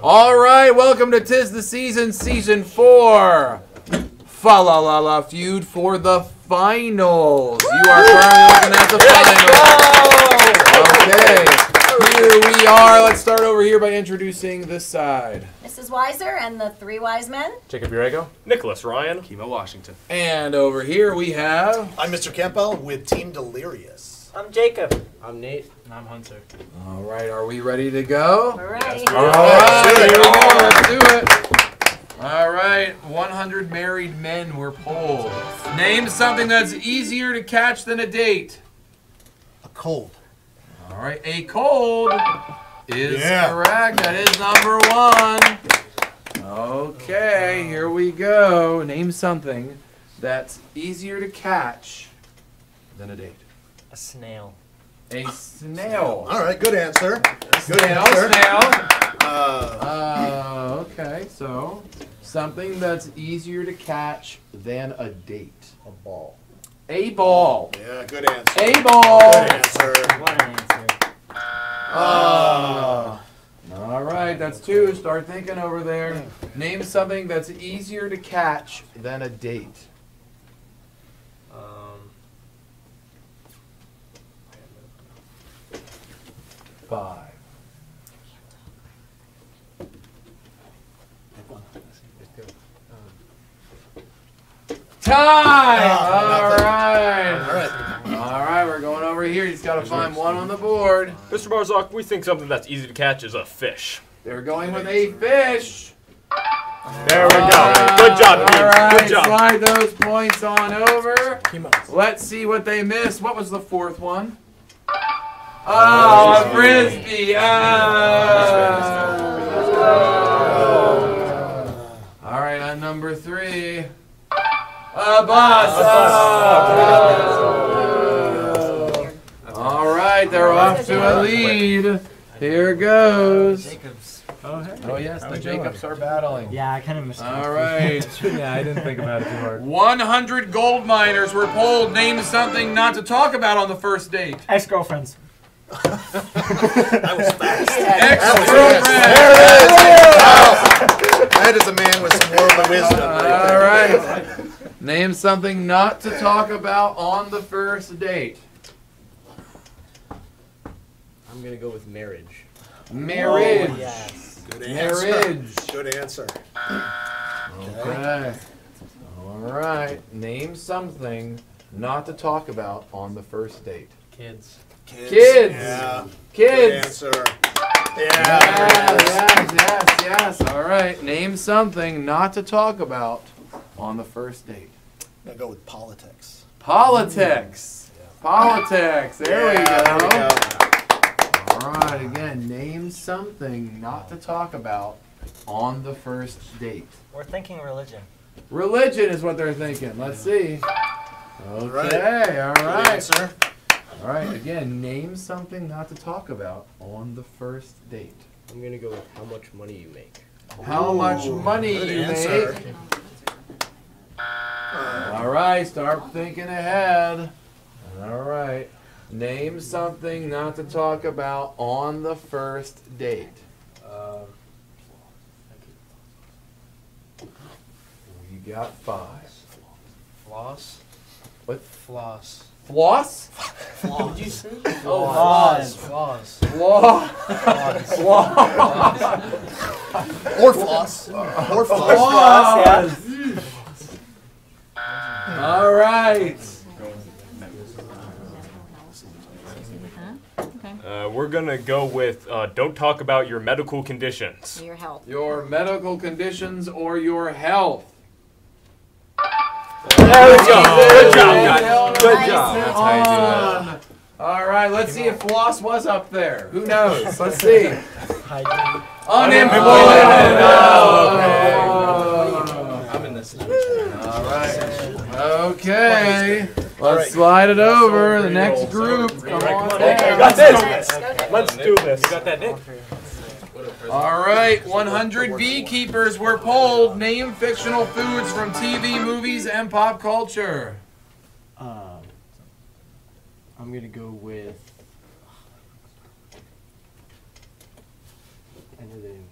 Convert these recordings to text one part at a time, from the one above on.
All right, welcome to Tis the Season, Season 4. Fa la la la feud for the finals. You are currently looking at the finals. Okay, here we are. Let's start over here by introducing this side. Mrs. Weiser and the three wise men. Jacob Urego. Nicholas Ryan. Kimo Washington. And over here we have. I'm Mr. Campbell with Team Delirious. I'm Jacob. I'm Nate. And I'm Hunter. All right, are we ready to go? All right. All right, here we go. Let's do it. All right, 100 married men were polled. Name something that's easier to catch than a date. A cold. All right, a cold is Yeah. correct. That is number one. Okay, here we go. Name something that's easier to catch than a date. A snail. A snail. All right, good answer. Good Snail, answer. snail. Uh, Uh, okay, so something that's easier to catch than a date. a ball. A ball. Yeah, good answer. A ball. Good answer. What an answer. Uh, all right, that's two. Start thinking over there. Name something that's easier to catch than a date. Five. Time. All nothing. right. All right. All right, we're going over here. He's got to find one on the board. Mr. Barzak, we think something that's easy to catch is a fish. They're going with a fish. There we go. All Good job, All team. right, Good job. slide those points on over. Let's see what they missed. What was the fourth one? Oh, a frisbee. Ah. All right, on number three. A bus. Oh. All right, they're off to a lead. Here goes. Oh, hey. Oh yes, How the we doing? Jacobs are battling. Yeah, I kind of missed All right. yeah, I didn't think about it too hard. 100 gold miners were polled. Name something not to talk about on the first date. Ex-girlfriends. That was fast. Ex-girlfriend. That is a man with some worldly wisdom. All right. Name something not to talk about on the first date. I'm gonna go with marriage. Marriage. Oh, yes. Good answer. Marriage. Good answer. Okay. All right. Name something not to talk about on the first date. Kids. Kids. Kids. Yeah. Good Kids. answer. Yes, Yeah. yes, yes, yes. All right. Name something not to talk about on the first date. I'm gonna go with politics. Politics. Politics. There we go. there we go. All right. Again, name something not to talk about on the first date. We're thinking religion. Religion is what they're thinking. Let's see. right. Okay. All right. Good answer. All right. Again, name something not to talk about on the first date. I'm gonna go with how much money you make. How much money good you answer. make. All right, start thinking ahead. All right. Name something not to talk about on the first date. Uh, You got five. floss. What? Floss. Floss? Did you say? Oh, floss. Floss. Floss. Floss. Or floss. Or floss. Floss. All right. Uh, we're gonna go with uh, don't talk about your medical conditions. Your help. Your medical conditions or your health. There we go. Good job, guys. Good job. That's how you do it. All right, let's see if Floss was up there. Who knows? Let's see. Hygiene. Unemployed. Oh. I'm in this situation. All right. Okay. Let's right. slide it over. The next group. Come on Got down. this. Let's do this. You got that, Nick? All right. 100 beekeepers were polled. Name fictional foods from TV, movies, and pop culture. I'm gonna go with. I know the name.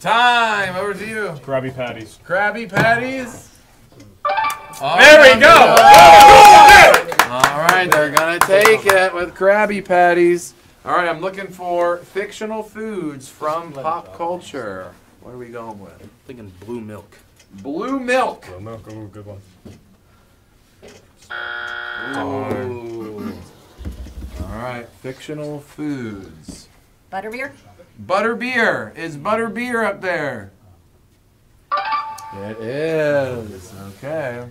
Time. Over to you. Krabby Patties. Krabby Patties. All There we right. go. All right, they're gonna take it with Krabby Patties. All right, I'm looking for fictional foods from pop culture. What are we going with? Thinking blue milk. Blue milk. Blue milk, ooh, good one. Ooh. All right, fictional foods. Butterbeer? Butterbeer. Is butterbeer up there? It is. Okay.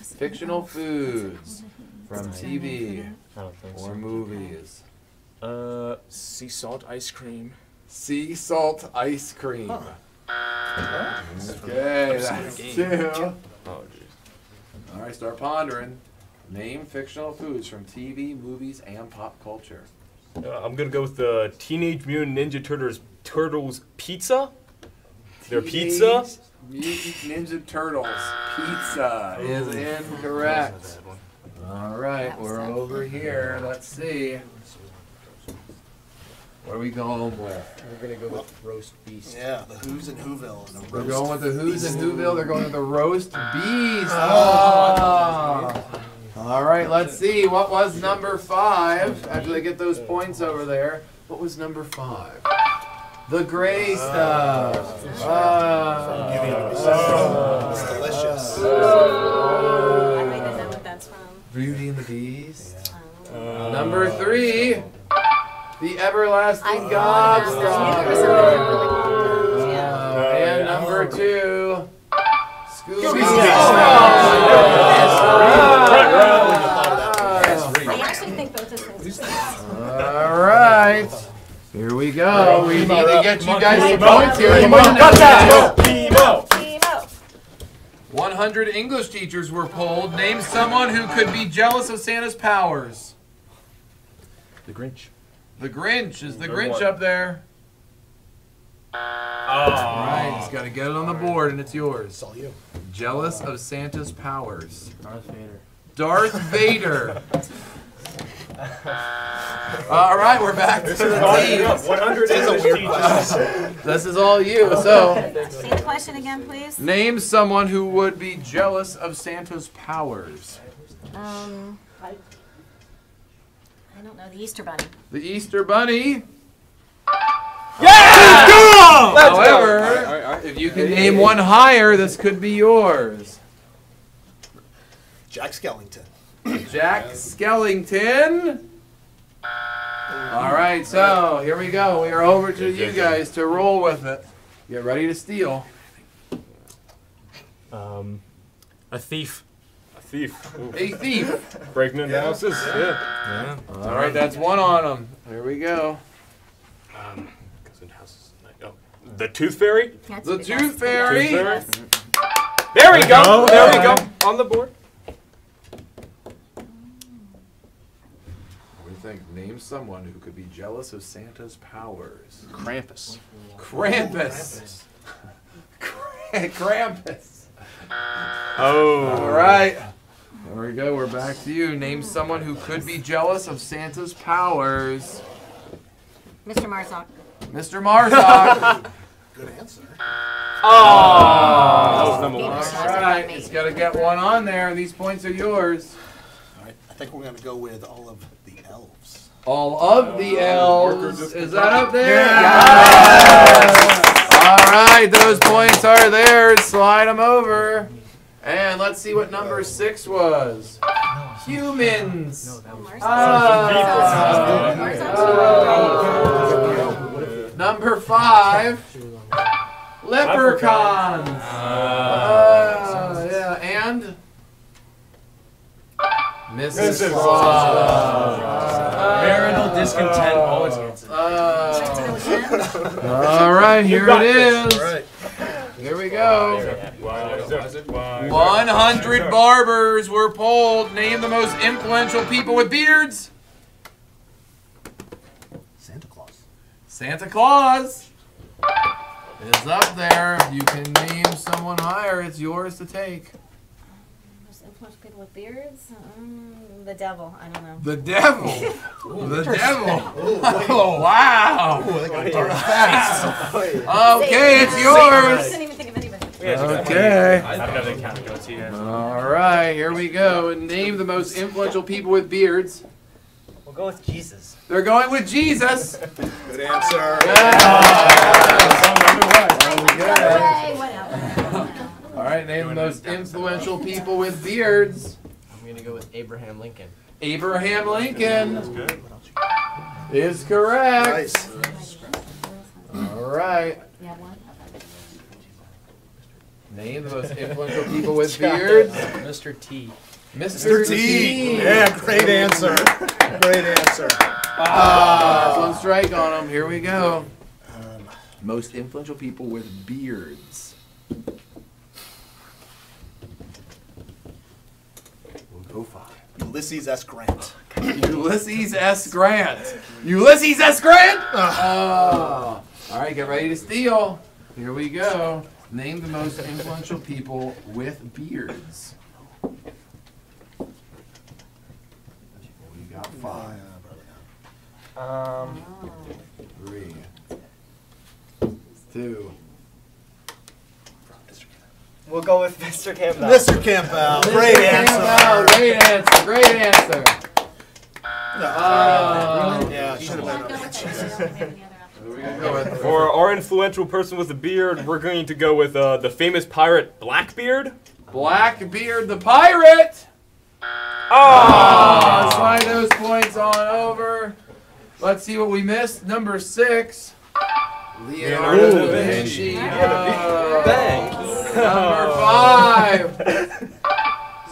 Fictional foods from TV I don't think or movies. Uh, sea salt ice cream. Sea salt ice cream. Okay, that's two. Jeez. All right, start pondering. Name fictional foods from TV, movies, and pop culture. Uh, I'm gonna go with the Teenage Mutant Ninja Turtles Turtles pizza. Their pizza. Mutant Ninja Turtles pizza is incorrect. All right, we're over here. Let's see. What are we going with? We're gonna go with roast beef. Yeah, the Who's in Whoville and the We're going with the Who's in Whoville. They're going with the roast ah. beast. Oh. All right, let's see. What was number five? After they get those points over there, what was number five? The gray stuff. Ah. It's delicious. I might not know what that's from. Beauty and the Beast. Uh, Number three, the everlasting I thought that was- there was something gobstopper. Yeah. Uh, and number two, Scooby Scooby-Doo. I actually think both of those things are All right, here we go. We need to get you guys some Come on, points here. come Come on, on, come now. Timo! 100 English teachers were polled. Name someone who could be jealous of Santa's powers. the Grinch. The Grinch. Is the Good Grinch one. up there? Oh. All right, just got to get it on the board and it's yours. It's all you. Jealous of Santa's powers. Darth Vader. Darth Vader. All right, we're back to the teams. 100 It's a weird question. This is all you. So, Say the question again, please. name someone who would be jealous of Santa's powers. Um, I don't know. The Easter Bunny. The Easter Bunny. Let's go! However, if you can name one higher, this could be yours. Jack Skellington. Jack Skellington. All right, so here we go. We are over to you guys to roll with it. Get ready to steal. Um, a thief. A thief. Ooh. A thief. Breaking into houses. Yeah. Yeah. All right, that's one on them. Here we go. Um, goes into houses. Oh. The Tooth Fairy. That's The a good Tooth. Fairy. Yes. There we go. go. There we go. On the board. What do you think? Name someone who could be jealous of Santa's powers. Krampus. Krampus. Krampus. Oh. All right. There we go. We're back to you. Name someone who could be jealous of Santa's powers. Mr. Marzok. Mr. Marzok. Good answer. Oh. That was number one. All right. It's got to get one on there. These points are yours. All right. I think we're going to go with all of the elves. All of the uh, elves. Is that up there? Yeah. Yes. All right. Those points are theirs. Slide them over. And let's see what number six was. Humans. Ah. Number five. Leprechauns. Ah, yeah, and Mrs. Mrs. Claus. Marital discontent always gets it. Ah. all right, here got it this. is. All right. Here we go. Why is it? Why is it? 100 barbers were polled. Name the most influential people with beards. Santa Claus. Santa Claus is up there. If you can name someone higher, it's yours to take. Most influential people with beards? Mm, the devil. I don't know. The devil. the devil. Oh wow. Okay, it's yours. couldn't even think of anybody. Okay. I don't know the count to go to you. All right, here we go. Name the most influential people with beards. We'll go with Jesus. They're going with Jesus. Good answer. Hooray. All right, name the most influential people with beards. I'm gonna go with Abraham Lincoln. Abraham Lincoln That's good. is correct. Nice. All right. You have one? Name the most influential people with beards. Mr. T. Mr. Mr. T. T. Yeah, great answer. Great answer. Ah, that's one strike on him. Here we go. Um, Most influential people with beards. We'll go five. Ulysses S. Grant. Ulysses S. Grant. Ulysses S. Grant? Oh. All right, get ready to steal. Here we go. Name the most influential people with beards. We got five, Um, three, two. we'll go with Mr. Campbell. Mr. Campbell. Great Campbell, answer. Great answer. Great answer. Oh. Yeah, should have been. Go with it, maybe the other after. We're gonna go with For our influential person with a beard, we're going to go with uh, the famous pirate Blackbeard. Blackbeard the pirate. Ah! Oh, slide those points on over. Let's see what we missed. Number six. Leonardo Leonardo da da Vinci. Vinci. Oh. Thanks. Number five.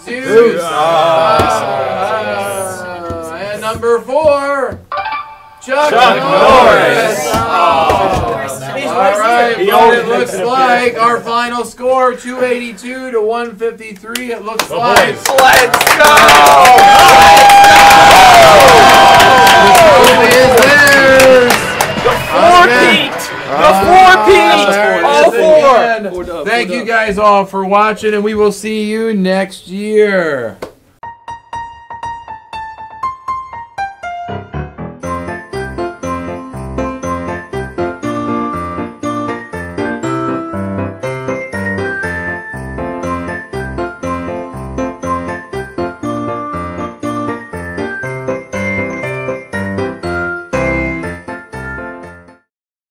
Zeus. Zeus. Ah. and number four. Chuck, Chuck Norris. Norris. Oh. He's All right right, He what it looks like our final score 282 to 153. It looks The like. boys. Let's It is theirs. Four Okay. Pete! The four Pete! There All four! Thank you guys all for watching, and we will see you next year.